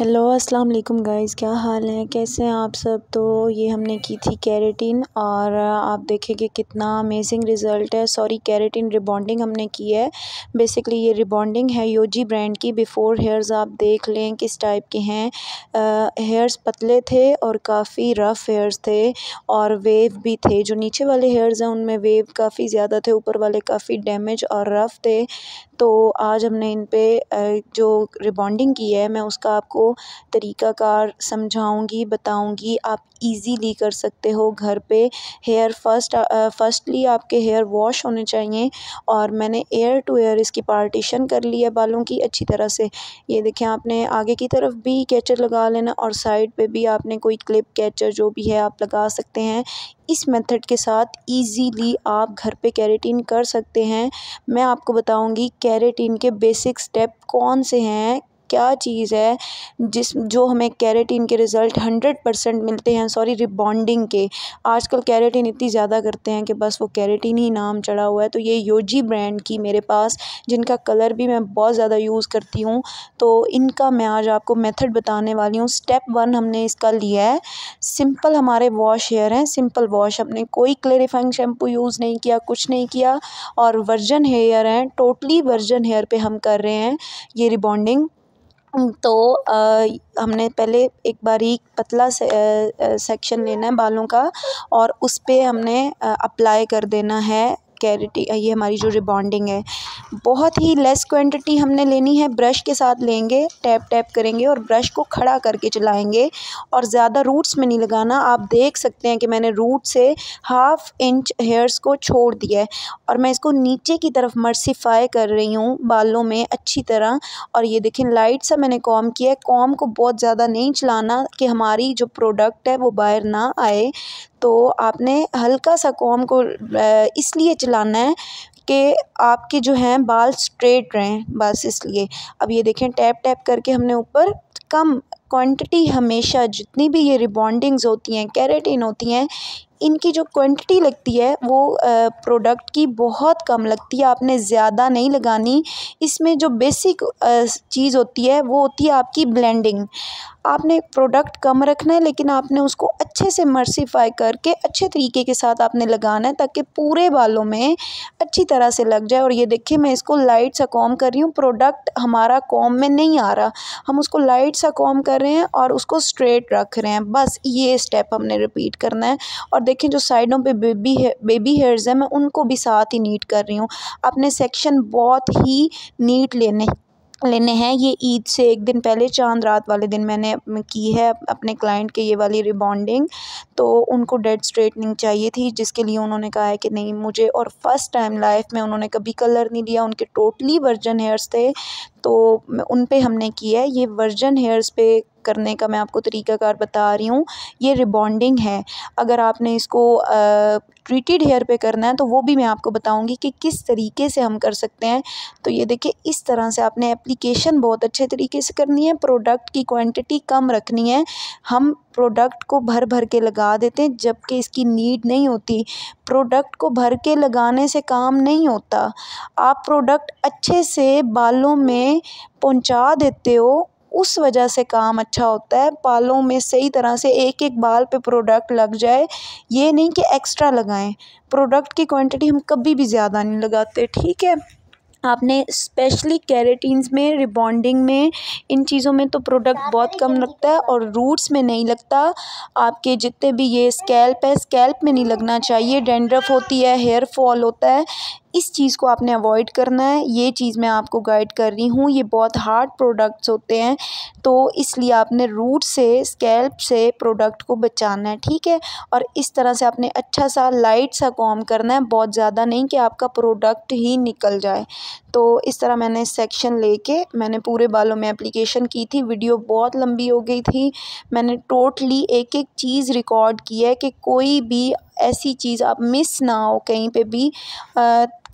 Hello अस्सलाम वालेकुम guys क्या हाल है? कैसे हैं आप सब? तो ये हमने की थी कैरेटिन और आप देखेंगे कितना अमेजिंग रिज़ल्ट है। सॉरी कैरेटिन रिबॉन्डिंग हमने की है। बेसिकली ये रिबॉन्डिंग है योजी ब्रांड की। बिफ़ोर हेयर्स आप देख लें किस टाइप के हैं। हेयर्स पतले थे और काफ़ी रफ़ हेयर्स थे और वेव भी थे। जो नीचे वाले हेयर्स हैं, उनमें वेव काफ़ी ज़्यादा थे, ऊपर वाले काफ़ी डैमेज और रफ़ थे। तो आज हमने इन पर जो रिबॉन्डिंग की है, मैं उसका आपको तरीक़ाकार समझाऊँगी, बताऊँगी, आप इजीली कर सकते हो घर पे। हेयर फ़र्स्ट फर्स्टली आपके हेयर वॉश होने चाहिए और मैंने एयर टू एयर इसकी पार्टीशन कर ली है बालों की अच्छी तरह से। ये देखें आपने आगे की तरफ़ भी कैचर लगा लेना और साइड पे भी आपने कोई क्लिप कैचर जो भी है आप लगा सकते हैं। इस मेथड के साथ इजीली आप घर पे कैरेटीन कर सकते हैं। मैं आपको बताऊँगी कैरेटीन के बेसिक स्टेप कौन से हैं क्या चीज़ है, जिस, जो हमें कैरेटीन के रिज़ल्ट हंड्रेड परसेंट मिलते हैं, सॉरी, रिबॉन्डिंग के। आजकल कैरेटीन इतनी ज़्यादा करते हैं कि बस वो कैरेटीन ही नाम चढ़ा हुआ है। तो ये योजी ब्रांड की मेरे पास, जिनका कलर भी मैं बहुत ज़्यादा यूज़ करती हूँ। तो इनका मैं आज आपको मेथड बताने वाली हूँ। स्टेप वन हमने इसका लिया है। सिंपल हमारे वॉश हेयर हैं, सिंपल वॉश। हमने कोई क्लेरिफाइंग शैम्पू यूज़ नहीं किया, कुछ नहीं किया। और वर्जन हेयर हैं, टोटली वर्जन हेयर पे हम कर रहे हैं, ये रिबॉन्डिंग। तो हमने पहले एक बारीक पतला से, सेक्शन लेना है बालों का और उस पर हमने अप्लाई कर देना है कैरेटी ये हमारी जो रिबॉन्डिंग है। बहुत ही लेस क्वांटिटी हमने लेनी है ब्रश के साथ लेंगे टैप टैप करेंगे और ब्रश को खड़ा करके चलाएँगे और ज़्यादा रूट्स में नहीं लगाना। आप देख सकते हैं कि मैंने रूट से हाफ़ इंच हेयर्स को छोड़ दिया है और मैं इसको नीचे की तरफ़ मर्सीफाई कर रही हूँ बालों में अच्छी तरह। और ये देखें लाइट सा मैंने कॉम किया है। कॉम को बहुत ज़्यादा नहीं चलाना कि हमारी जो प्रोडक्ट है वो बाहर ना आए। तो आपने हल्का सा कॉम को इसलिए चलाना है कि आपके जो हैं बाल स्ट्रेट रहें, बस इसलिए। अब ये देखें, टैप टैप करके हमने ऊपर कम क्वांटिटी हमेशा जितनी भी ये रिबॉन्डिंग्स होती हैं, कैरेटिन होती हैं इनकी जो क्वांटिटी लगती है, वो प्रोडक्ट की बहुत कम लगती है, आपने ज़्यादा नहीं लगानी। इसमें जो बेसिक चीज़ होती है, वो होती है आपकी ब्लेंडिंग आपने प्रोडक्ट कम रखना है, लेकिन आपने उसको अच्छे से मर्सीफाई करके, अच्छे तरीके के साथ आपने लगाना है, ताकि पूरे बालों में अच्छी तरह से लग जाए। और ये देखिए, मैं इसको लाइट सा कॉम कर रही हूँ। प्रोडक्ट हमारा कॉम में नहीं आ रहा। हम उसको लाइट सा कॉम कर रहे हैं और उसको स्ट्रेट रख रहे हैं। बस ये स्टेप हमने रिपीट करना है। और देखें, जो साइडों पे बेबी है, बेबी हेयर्स हैं, मैं उनको भी साथ ही नीट कर रही हूँ। अपने सेक्शन बहुत ही नीट लेने लेने हैं। ये ईद से एक दिन पहले, चाँद रात वाले दिन मैंने की है अपने क्लाइंट के ये वाली रिबॉन्डिंग तो उनको डेड स्ट्रेटनिंग चाहिए थी, जिसके लिए उन्होंने कहा है कि नहीं, मुझे और फ़र्स्ट टाइम लाइफ में उन्होंने कभी कलर नहीं लिया उनके टोटली वर्जन हेयर्स थे। तो उन पे हमने किया है। ये वर्जन हेयर्स पे करने का मैं आपको तरीक़ाकार बता रही हूँ। ये रिबॉन्डिंग है। अगर आपने इसको ट्रीटेड हेयर पे करना है तो वो भी मैं आपको बताऊँगी कि किस तरीके से हम कर सकते हैं। तो ये देखिए, इस तरह से आपने एप्लीकेशन बहुत अच्छे तरीके से करनी है प्रोडक्ट की क्वांटिटी कम रखनी है। हम प्रोडक्ट को भर भर के लगा देते हैं, जबकि इसकी नीड नहीं होती। प्रोडक्ट को भर के लगाने से काम नहीं होता। आप प्रोडक्ट अच्छे से बालों में पहुँचा देते हो उस वजह से काम अच्छा होता है। बालों में सही तरह से एक एक बाल पे प्रोडक्ट लग जाए, ये नहीं कि एक्स्ट्रा लगाएँ। प्रोडक्ट की क्वांटिटी हम कभी भी ज़्यादा नहीं लगाते, ठीक है? आपने स्पेशली कैरेटीन्स में रिबॉन्डिंग में, इन चीज़ों में तो प्रोडक्ट बहुत कम लगता है और रूट्स में नहीं लगता। आपके जितने भी ये स्कैल्प है स्कैल्प में नहीं लगना चाहिए। डेंड्रफ होती है हेयर फॉल होता है। इस चीज़ को आपने अवॉइड करना है। ये चीज़ मैं आपको गाइड कर रही हूँ। ये बहुत हार्ड प्रोडक्ट्स होते हैं तो इसलिए आपने रूट से स्कैल्प से प्रोडक्ट को बचाना है, ठीक है? और इस तरह से आपने अच्छा सा लाइट सा कॉम करना है। बहुत ज़्यादा नहीं कि आपका प्रोडक्ट ही निकल जाए। तो इस तरह मैंने सेक्शन लेके, मैंने पूरे बालों में एप्लीकेशन की थी। वीडियो बहुत लंबी हो गई थी। मैंने टोटली एक एक चीज़ रिकॉर्ड की है कि कोई भी ऐसी चीज़ आप मिस ना हो कहीं पे भी।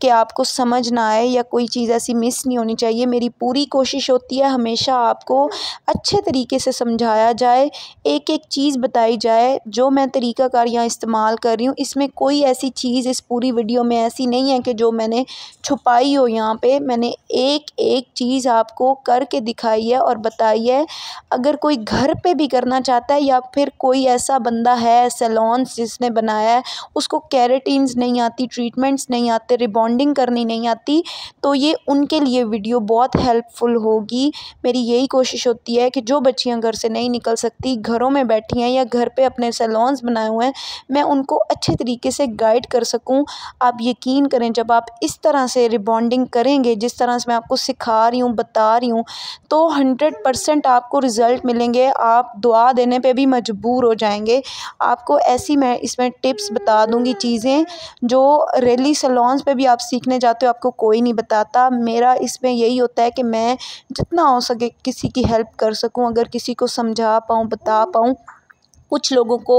कि आपको समझ ना आए या कोई चीज़ ऐसी मिस नहीं होनी चाहिए। मेरी पूरी कोशिश होती है हमेशा आपको अच्छे तरीके से समझाया जाए एक एक चीज़ बताई जाए, जो मैं तरीक़ाकार यहाँ इस्तेमाल कर रही हूँ। इसमें कोई ऐसी चीज़ इस पूरी वीडियो में ऐसी नहीं है कि जो मैंने छुपाई हो यहाँ पे। मैंने एक एक चीज़ आपको करके दिखाई है और बताई है। अगर कोई घर पे भी करना चाहता है या फिर कोई ऐसा बंदा है सैलॉन्स जिसने बनाया है, उसको कैरेटीन्स नहीं आती, ट्रीटमेंट्स नहीं आते रिबॉन्डिंग करनी नहीं आती तो ये उनके लिए वीडियो बहुत हेल्पफुल होगी। मेरी यही कोशिश होती है कि जो बच्चियाँ घर से नहीं निकल सकती, घरों में बैठी हैं या घर पे अपने सैलॉन्स बनाए हुए हैं, मैं उनको अच्छे तरीके से गाइड कर सकूँ। आप यकीन करें, जब आप इस तरह से रिबॉन्डिंग करेंगे, जिस तरह से मैं आपको सिखा रही हूँ, बता रही हूँ तो हंड्रेड परसेंट आपको रिज़ल्ट मिलेंगे। आप दुआ देने पे भी मजबूर हो जाएँगे। आपको ऐसी मैं इसमें टिप्स बता दूँगी चीज़ें, जो रेली सलोन्स पे भी आप सीखने जाते हो, आपको कोई नहीं बताता। मेरा इसमें यही होता है कि मैं जितना हो सके किसी की हेल्प कर सकूँ, अगर किसी को समझा पाऊँ, बता पाऊँ। कुछ लोगों को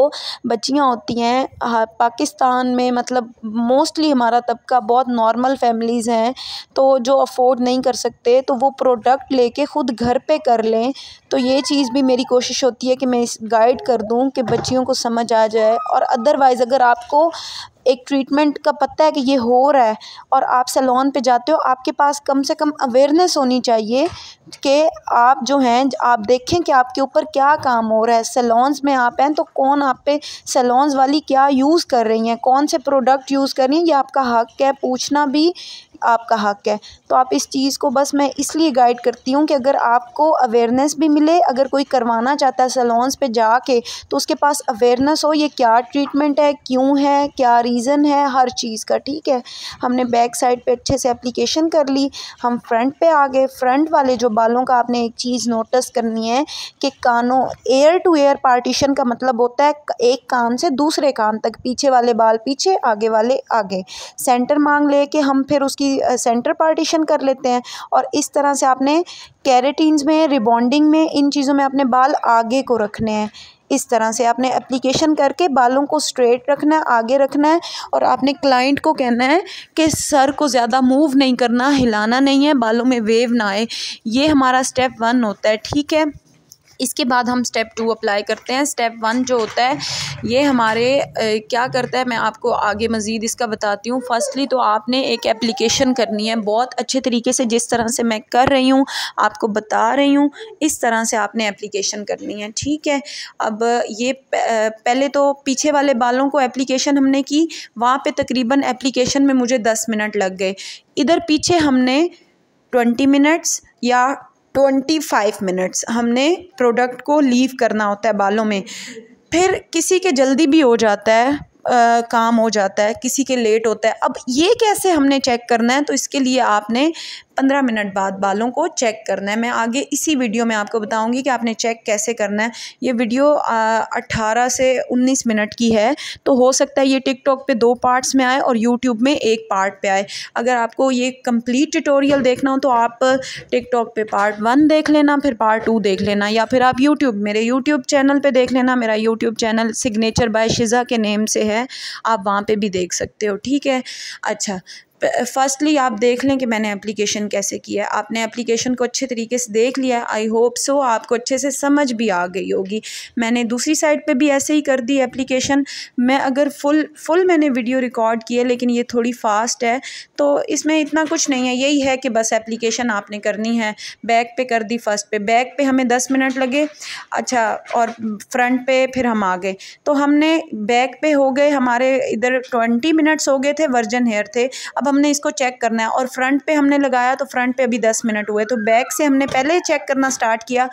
बच्चियाँ होती हैं हाँ पाकिस्तान में मतलब मोस्टली हमारा तबका बहुत नॉर्मल फैमिलीज़ हैं तो जो अफोर्ड नहीं कर सकते तो वो प्रोडक्ट लेके ख़ुद घर पे कर लें। तो ये चीज़ भी मेरी कोशिश होती है कि मैं इस गाइड कर दूँ कि बच्चियों को समझ आ जाए। और अदरवाइज़ अगर आपको एक ट्रीटमेंट का पता है कि ये हो रहा है और आप सैलून पे जाते हो, आपके पास कम से कम अवेयरनेस होनी चाहिए कि आप जो हैं, आप देखें कि आपके ऊपर क्या काम हो रहा है। सैलॉन्स में आप हैं तो कौन आप पे सैलॉन्स वाली क्या यूज़ कर रही हैं? कौन से प्रोडक्ट यूज़ कर रही हैं? ये आपका हक़ है, पूछना भी आपका हक़ है। तो आप इस चीज़ को बस मैं इसलिए गाइड करती हूँ कि अगर आपको अवेयरनेस भी मिले, अगर कोई करवाना चाहता है सलोन्स पे जाके तो उसके पास अवेयरनेस हो, ये क्या ट्रीटमेंट है, क्यों है, क्या रीज़न है, हर चीज़ का, ठीक है? हमने बैक साइड पे अच्छे से एप्लीकेशन कर ली, हम फ्रंट पे आ गए। फ्रंट वाले जो बालों का आपने एक चीज़ नोटिस करनी है कि कानों एयर टू एयर पार्टीशन का मतलब होता है एक कान से दूसरे कान तक, पीछे वाले बाल पीछे, आगे वाले आगे। सेंटर मांग ले के हम फिर उसकी सेंटर पार्टीशन कर लेते हैं। और इस तरह से आपने कैरेटीन्स में रिबॉन्डिंग में, इन चीज़ों में अपने बाल आगे को रखने हैं। इस तरह से आपने एप्लीकेशन करके बालों को स्ट्रेट रखना है, आगे रखना है और आपने क्लाइंट को कहना है कि सर को ज़्यादा मूव नहीं करना, हिलाना नहीं है, बालों में वेव ना आए। ये हमारा स्टेप वन होता है, ठीक है? इसके बाद हम स्टेप टू अप्लाई करते हैं। स्टेप वन जो होता है, ये हमारे क्या करता है, मैं आपको आगे मज़ीद इसका बताती हूँ। फर्स्टली तो आपने एक एप्लीकेशन करनी है। बहुत अच्छे तरीके से जिस तरह से मैं कर रही हूँ, आपको बता रही हूँ, इस तरह से आपने एप्लीकेशन करनी है। ठीक है? अब ये पहले तो पीछे वाले बालों को एप्लीकेशन हमने की। वहाँ पर तकरीबन एप्लीकेशन में मुझे दस मिनट लग गए। इधर पीछे हमने ट्वेंटी मिनट्स या ट्वेंटी फाइव मिनट्स हमने प्रोडक्ट को लीव करना होता है बालों में। फिर किसी के जल्दी भी हो जाता है आ, काम हो जाता है किसी के लेट होता है। अब ये कैसे हमने चेक करना है तो इसके लिए आपने पंद्रह मिनट बाद बालों को चेक करना है। मैं आगे इसी वीडियो में आपको बताऊँगी कि आपने चेक कैसे करना है। ये वीडियो अट्ठारह से उन्नीस मिनट की है। तो हो सकता है ये टिकटॉक पे दो पार्ट्स में आए और यूट्यूब में एक पार्ट पे आए। अगर आपको ये कंप्लीट ट्यूटोरियल देखना हो तो आप टिकटॉक पे पार्ट वन देख लेना, फिर पार्ट टू देख लेना, या फिर आप यूट्यूब, मेरे यूट्यूब चैनल पर देख लेना। मेरा YouTube channel signature by Shiza के नेम से है। आप वहाँ पर भी देख सकते हो, ठीक है? अच्छा फ़र्स्टली आप देख लें कि मैंने एप्लीकेशन कैसे किया है। आपने एप्लीकेशन को अच्छे तरीके से देख लिया आई होप सो आपको अच्छे से समझ भी आ गई होगी। मैंने दूसरी साइड पे भी ऐसे ही कर दी एप्लीकेशन मैं अगर फुल फुल मैंने वीडियो रिकॉर्ड की है लेकिन ये थोड़ी फास्ट है तो इसमें इतना कुछ नहीं है। यही है कि बस एप्लीकेशन आपने करनी है। बैक पे कर दी फ़र्स्ट पे। बैक पे हमें दस मिनट लगे। अच्छा और फ्रंट पे फिर हम आ गए। तो हमने बैक पे हो गए। हमारे इधर ट्वेंटी मिनट्स हो गए थे। वर्जन हेयर थे। अब हमने इसको चेक करना है और फ्रंट पे हमने लगाया तो फ्रंट पे अभी दस मिनट हुए तो बैक से हमने पहले चेक करना स्टार्ट किया।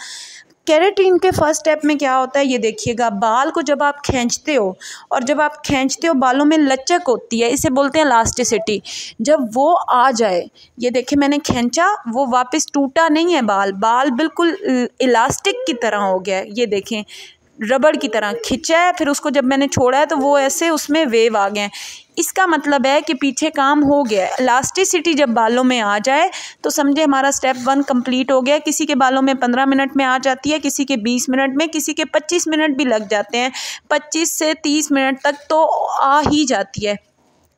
कैरेटीन के फ़र्स्ट स्टेप में क्या होता है, ये देखिएगा, बाल को जब आप खींचते हो और जब आप खींचते हो, बालों में लचक होती है, इसे बोलते हैं लास्टिसिटी जब वो आ जाए, ये देखिए मैंने खींचा, वो वापस टूटा नहीं है बाल बाल बिल्कुल इलास्टिक की तरह हो गया ये देखें रबड़ की तरह खिंचा है, फिर उसको जब मैंने छोड़ा है तो वो ऐसे उसमें वेव आ गए हैं। इसका मतलब है कि पीछे काम हो गया है। इलास्टिसिटी जब बालों में आ जाए तो समझे हमारा स्टेप वन कंप्लीट हो गया किसी के बालों में पंद्रह मिनट में आ जाती है, किसी के बीस मिनट में, किसी के पच्चीस मिनट भी लग जाते हैं। पच्चीस से तीस मिनट तक तो आ ही जाती है।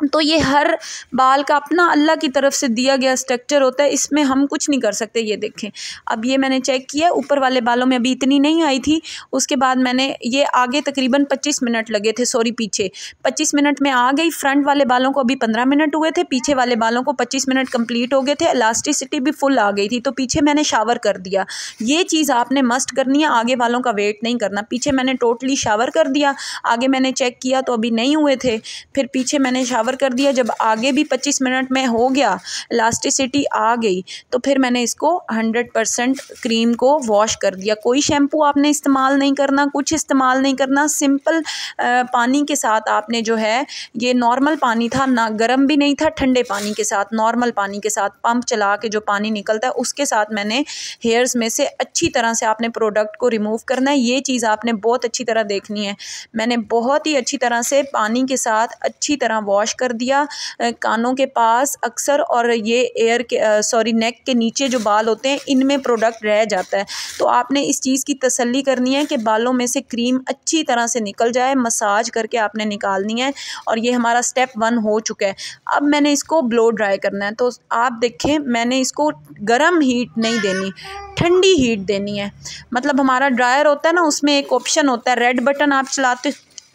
तो ये हर बाल का अपना अल्लाह की तरफ़ से दिया गया स्ट्रक्चर होता है, इसमें हम कुछ नहीं कर सकते, ये देखें। अब ये मैंने चेक किया, ऊपर वाले बालों में अभी इतनी नहीं आई थी, उसके बाद मैंने ये आगे तकरीबन पच्चीस मिनट लगे थे सॉरी पीछे। पच्चीस मिनट में आ गई फ्रंट वाले बालों को अभी पंद्रह मिनट हुए थे, पीछे वाले बालों को पच्चीस मिनट कंप्लीट हो गए थे इलास्टिसिटी भी फुल आ गई थी तो पीछे मैंने शावर कर दिया। ये चीज़ आपने मस्ट करनी है, आगे वालों का वेट नहीं करना। पीछे मैंने टोटली शावर कर दिया, आगे मैंने चेक किया तो अभी नहीं हुए थे, फिर पीछे मैंने शावर कवर कर दिया। जब आगे भी पच्चीस मिनट में हो गया इलास्टिसिटी आ गई तो फिर मैंने इसको हंड्रेड परसेंट क्रीम को वॉश कर दिया। कोई शैम्पू आपने इस्तेमाल नहीं करना, कुछ इस्तेमाल नहीं करना। सिंपल पानी के साथ आपने जो है, ये नॉर्मल पानी था, ना गर्म भी नहीं था, ठंडे पानी के साथ नॉर्मल पानी के साथ पंप चला के जो पानी निकलता है, उसके साथ मैंने हेयर्स में से अच्छी तरह से आपने प्रोडक्ट को रिमूव करना है। ये चीज़ आपने बहुत अच्छी तरह देखनी है। मैंने बहुत ही अच्छी तरह से पानी के साथ अच्छी तरह वॉश कर दिया। कानों के पास अक्सर और ये एयर के सॉरी, नेक के नीचे जो बाल होते हैं, इनमें प्रोडक्ट रह जाता है। तो आपने इस चीज़ की तसल्ली करनी है कि बालों में से क्रीम अच्छी तरह से निकल जाए, मसाज करके आपने निकालनी है और ये हमारा स्टेप वन हो चुका है। अब मैंने इसको ब्लो ड्राई करना है। तो आप देखें, मैंने इसको गर्म हीट नहीं देनी, ठंडी हीट देनी है। मतलब हमारा ड्रायर होता है ना, उसमें एक ऑप्शन होता है, रेड बटन आप चलाते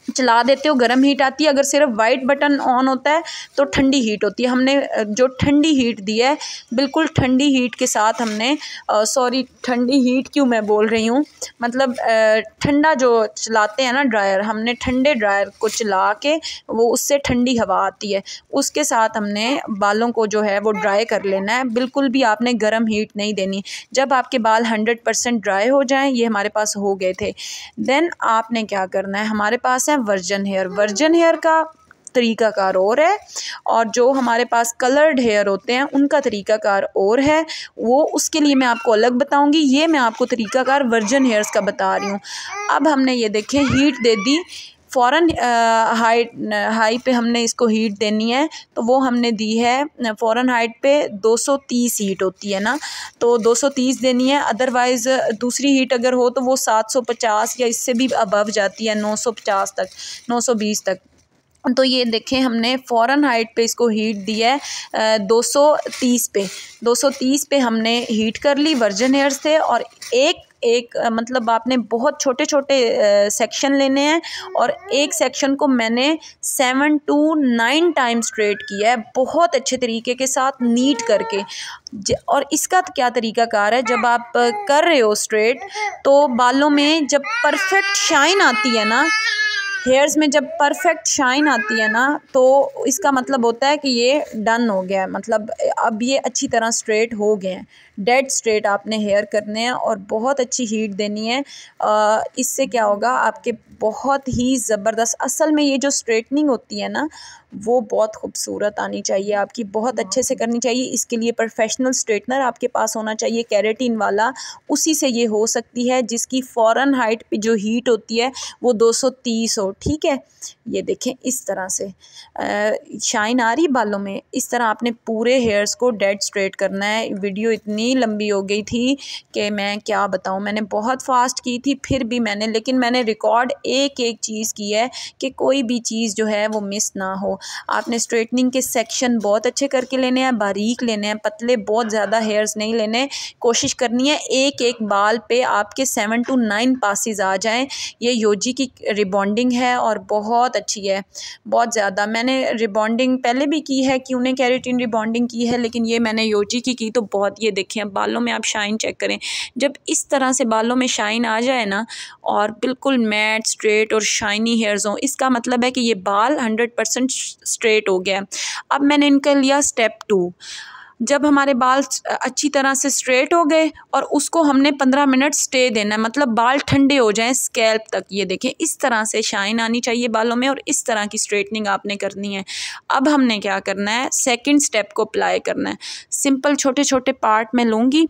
चला देते हो, गर्म हीट आती है। अगर सिर्फ़ वाइट बटन ऑन होता है तो ठंडी हीट होती है। हमने जो ठंडी हीट दी है, बिल्कुल ठंडी हीट के साथ हमने सॉरी ठंडी हीट क्यों मैं बोल रही हूँ? मतलब ठंडा जो चलाते हैं ना ड्रायर हमने ठंडे ड्रायर को चला के, वो उससे ठंडी हवा आती है। उसके साथ हमने बालों को जो है, वो ड्राई कर लेना है। बिल्कुल भी आपने गर्म हीट नहीं देनी। जब आपके बाल हंड्रेड परसेंट ड्राई हो जाएँ, ये हमारे पास हो गए थे। देन आपने क्या करना है? हमारे पास है वर्जन हेयर वर्जन हेयर का तरीक़ाकार और है और जो हमारे पास कलर्ड हेयर होते हैं, उनका तरीक़ाकार और है। वो उसके लिए मैं आपको अलग बताऊँगी। ये मैं आपको तरीक़ाकार वर्जन हेयर्स का बता रही हूँ। अब हमने ये देखें हीट दे दी। फ़ौर हाइट हाई पे हमने इसको हीट देनी है तो वो हमने दी है फ़ौर हाइट पे 230 हीट होती है ना तो 230 देनी है अदरवाइज़ दूसरी हीट अगर हो तो वो 750 या इससे भी अबव जाती है 950 तक 920 तक। तो ये देखें हमने फ़ौरन हाइट पे इसको हीट दिया है दो सौ तीस पे। दो सौ तीस पे हमने हीट कर ली वर्जन हेयर्स थे, और एक एक मतलब आपने बहुत छोटे छोटे सेक्शन लेने हैं और एक सेक्शन को मैंने seven to nine time straight किया है बहुत अच्छे तरीके के साथ नीट करके। और इसका क्या तरीका कार है? जब आप कर रहे हो स्ट्रेट तो बालों में जब परफेक्ट शाइन आती है ना हेयर्स में जब परफेक्ट शाइन आती है ना तो इसका मतलब होता है कि ये डन हो गया है। मतलब अब ये अच्छी तरह स्ट्रेट हो गए हैं। डेड स्ट्रेट आपने हेयर करने हैं और बहुत अच्छी हीट देनी है। इससे क्या होगा आपके बहुत ही ज़बरदस्त असल में ये जो स्ट्रेटनिंग होती है ना वो बहुत खूबसूरत आनी चाहिए आपकी बहुत अच्छे से करनी चाहिए। इसके लिए प्रोफेशनल स्ट्रेटनर आपके पास होना चाहिए कैरेटीन वाला उसी से ये हो सकती है जिसकी फ़ौरन हाइट पे जो हीट होती है वो 230 हो ठीक है? ये देखें इस तरह से। शाइन आ रही बालों में इस तरह आपने पूरे हेयर्स को डेड स्ट्रेट करना है। वीडियो इतनी लंबी हो गई थी कि मैं क्या बताऊँ, मैंने बहुत फास्ट की थी, फिर भी मैंने, लेकिन मैंने रिकॉर्ड एक एक चीज़ की है कि कोई भी चीज़ जो है वो मिस ना हो। आपने स्ट्रेटनिंग के सेक्शन बहुत अच्छे करके लेने हैं, बारीक लेने हैं, पतले बहुत ज़्यादा हेयर्स नहीं लेने कोशिश करनी है एक एक बाल पे आपके सेवन टू नाइन पासिस आ जाएँ। ये योजी की रिबॉन्डिंग है और बहुत अच्छी है, बहुत ज़्यादा। मैंने रिबॉन्डिंग पहले भी की है कि उन्हें कैरेटिन रिबॉन्डिंग की है, लेकिन ये मैंने योजी की की तो बहुत, ये देखें बालों में आप शाइन चेक करें। जब इस तरह से बालों में शाइन आ जाए ना, और बिल्कुल मैट स्ट्रेट और शाइनी हेयर्स हों, इसका मतलब है कि ये बाल हंड्रेड परसेंट स्ट्रेट हो गया। अब मैंने इनका लिया स्टेप टू जब हमारे बाल अच्छी तरह से स्ट्रेट हो गए और उसको हमने पंद्रह मिनट स्टे देना है। मतलब बाल ठंडे हो जाएँ स्कैल्प तक। ये देखें, इस तरह से शाइन आनी चाहिए बालों में और इस तरह की स्ट्रेटनिंग आपने करनी है। अब हमने क्या करना है? सेकंड स्टेप को अप्लाई करना है। सिंपल छोटे छोटे पार्ट में लूँगी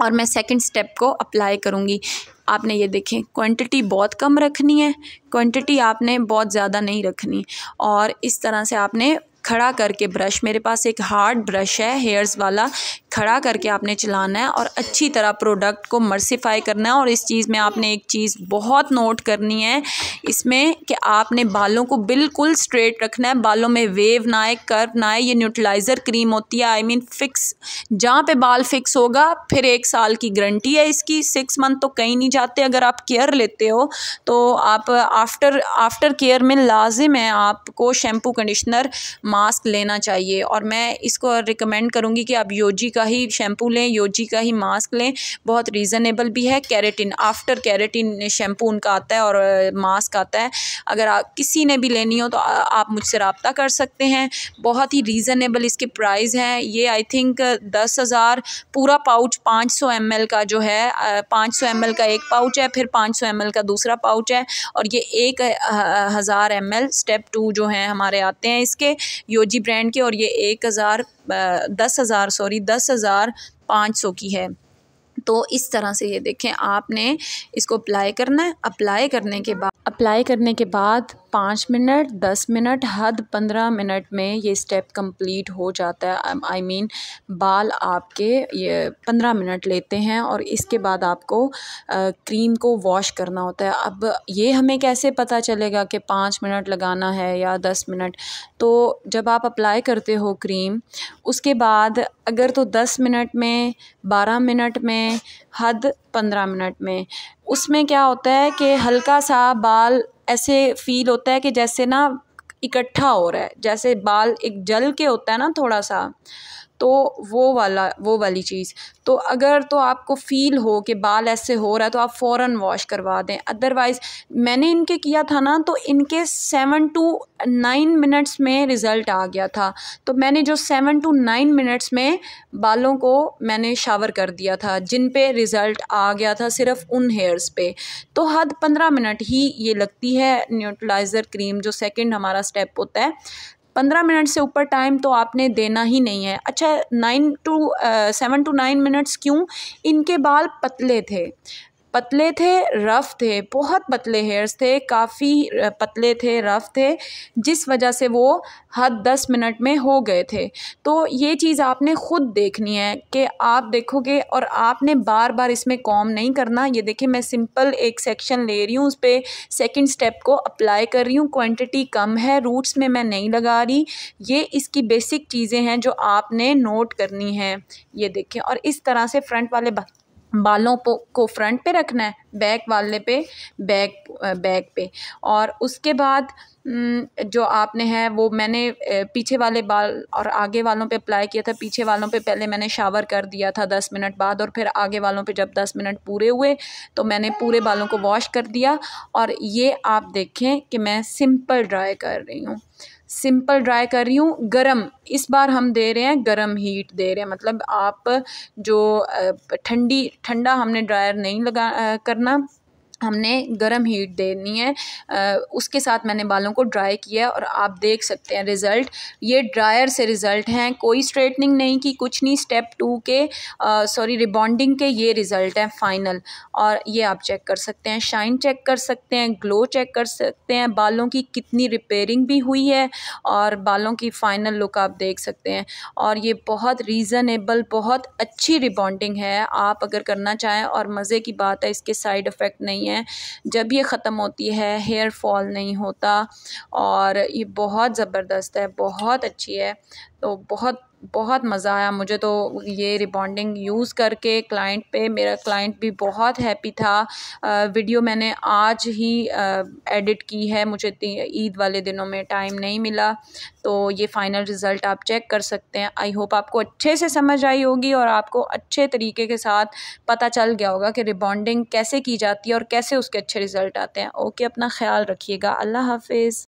और मैं सेकंड स्टेप को अप्लाई करूँगी। आपने ये देखें क्वांटिटी बहुत कम रखनी है। क्वांटिटी आपने बहुत ज़्यादा नहीं रखनी। और इस तरह से आपने खड़ा करके ब्रश, मेरे पास एक हार्ड ब्रश है हेयर्स वाला, खड़ा करके आपने चलाना है और अच्छी तरह प्रोडक्ट को मर्सीफाई करना है और इस चीज़ में आपने एक चीज़ बहुत नोट करनी है, इसमें कि आपने बालों को बिल्कुल स्ट्रेट रखना है, बालों में वेव ना आए कर्व ना आए, ये न्यूट्रलाइज़र क्रीम होती है आई मीन फ़िक्स जहाँ पे बाल फिक्स होगा, फिर एक साल की गारंटी है इसकी सिक्स मंथ तो कहीं नहीं जाते, अगर आप केयर लेते हो तो आप आफ्टर आफ्टर केयर में लाजिम है, आपको शैम्पू कंडीशनर मास्क लेना चाहिए और मैं इसको रिकमेंड करूँगी कि आप योजी का ही शैम्पू लें योजी का ही मास्क लें। बहुत रीज़नेबल भी है कैरेटिन आफ्टर कैरेटिन शैम्पू उनका आता है और मास्क आता है। अगर आप, किसी ने भी लेनी हो तो आप मुझसे रबता कर सकते हैं। बहुत ही रीज़नेबल इसके प्राइस हैं। ये आई थिंक दस हज़ार, पूरा पाउच पाँच सौ एम एल का जो है पाँच सौ एम एल का एक पाउच है, फिर पाँच सौ एम एल का दूसरा पाउच है और ये एक हज़ार एम एल स्टेप टू जो हैं हमारे आते हैं इसके। योजी ब्रांड के और ये एक हज़ार दस हज़ार, सॉरी, दस हज़ार पाँच सौ की है। तो इस तरह से ये देखें, आपने इसको अप्लाई करना है। अप्लाई करने के बाद अप्लाई करने के बाद पाँच मिनट दस मिनट हद पंद्रह मिनट में ये स्टेप कंप्लीट हो जाता है। आई मीन mean, बाल आपके ये पंद्रह मिनट लेते हैं और इसके बाद आपको आ, क्रीम को वॉश करना होता है। अब ये हमें कैसे पता चलेगा कि पाँच मिनट लगाना है या दस मिनट? तो जब आप अप्लाई करते हो क्रीम उसके बाद अगर तो दस मिनट में बारह मिनट में हद पंद्रह मिनट में उसमें क्या होता है कि हल्का सा बाल ऐसे फील होता है कि जैसे ना इकट्ठा हो रहा है, जैसे बाल एक जल के होता है ना थोड़ा सा तो वो वाला, वो वाली चीज़। तो अगर तो आपको फ़ील हो कि बाल ऐसे हो रहा है तो आप फ़ौर वॉश करवा दें। अदरवाइज़ मैंने इनके किया था ना तो इनके सेवन टू नाइन मिनट्स में रिज़ल्ट आ गया था। तो मैंने जो सेवन टू नाइन मिनट्स में बालों को मैंने शावर कर दिया था, जिन पे रिज़ल्ट आ गया था सिर्फ़ उन हेयर्स पे। तो हद पंद्रह मिनट ही ये लगती है न्यूट्रलाइज़र क्रीम जो सेकंड हमारा स्टेप होता है। पंद्रह मिनट से ऊपर टाइम तो आपने देना ही नहीं है। अच्छा nine to seven to nine minutes क्यों? इनके बाल पतले थे। पतले थे रफ़ थे, बहुत पतले हेयर्स थे, काफ़ी पतले थे रफ़ थे, जिस वजह से वो हद दस मिनट में हो गए थे। तो ये चीज़ आपने ख़ुद देखनी है कि आप देखोगे और आपने बार बार इसमें कॉम नहीं करना। ये देखिए, मैं सिंपल एक सेक्शन ले रही हूँ, उस पर सेकेंड स्टेप को अप्लाई कर रही हूँ। क्वान्टिटी कम है रूट्स में मैं नहीं लगा रही। ये इसकी बेसिक चीज़ें हैं जो आपने नोट करनी है। ये देखें और इस तरह से फ्रंट वाले बालों को फ्रंट पे रखना है बैक वाले पे बैक बैक पे। और उसके बाद जो आपने है, वो मैंने पीछे वाले बाल और आगे वालों पे अप्लाई किया था। पीछे वालों पे पहले मैंने शावर कर दिया था दस मिनट बाद और फिर आगे वालों पे जब दस मिनट पूरे हुए तो मैंने पूरे बालों को वॉश कर दिया। और ये आप देखें कि मैं सिंपल ड्राई कर रही हूँ। सिंपल ड्राई कर रही हूँ। गरम, इस बार हम दे रहे हैं गरम हीट दे रहे हैं। मतलब आप जो ठंडी, ठंडा हमने ड्रायर नहीं लगा करना हमने गर्म हीट देनी है। आ, उसके साथ मैंने बालों को ड्राई किया और आप देख सकते हैं रिज़ल्ट ये ड्रायर से रिज़ल्ट हैं। कोई स्ट्रेटनिंग नहीं की कुछ नहीं। स्टेप टू के सॉरी रिबॉन्डिंग के ये रिज़ल्ट हैं फ़ाइनल और ये आप चेक कर सकते हैं। शाइन चेक कर सकते हैं। ग्लो चेक कर सकते हैं। बालों की कितनी रिपेयरिंग भी हुई है और बालों की फ़ाइनल लुक आप देख सकते हैं। और ये बहुत रीज़नेबल बहुत अच्छी रिबॉन्डिंग है। आप अगर करना चाहें और मज़े की बात है इसके साइड इफ़ेक्ट नहीं है। जब ये ख़त्म होती है हेयर फॉल नहीं होता और ये बहुत ज़बरदस्त है, बहुत अच्छी है। तो बहुत बहुत मज़ा आया। मुझे तो ये रिबॉन्डिंग यूज़ करके क्लाइंट पे मेरा क्लाइंट भी बहुत हैप्पी था। आ, वीडियो मैंने आज ही एडिट की है। मुझे ईद वाले दिनों में टाइम नहीं मिला। तो ये फ़ाइनल रिज़ल्ट आप चेक कर सकते हैं। आई होप आपको अच्छे से समझ आई होगी और आपको अच्छे तरीके के साथ पता चल गया होगा कि रिबॉन्डिंग कैसे की जाती है और कैसे उसके अच्छे रिज़ल्ट आते हैं। ओके अपना ख्याल रखिएगा। अल्लाह हाफिज़।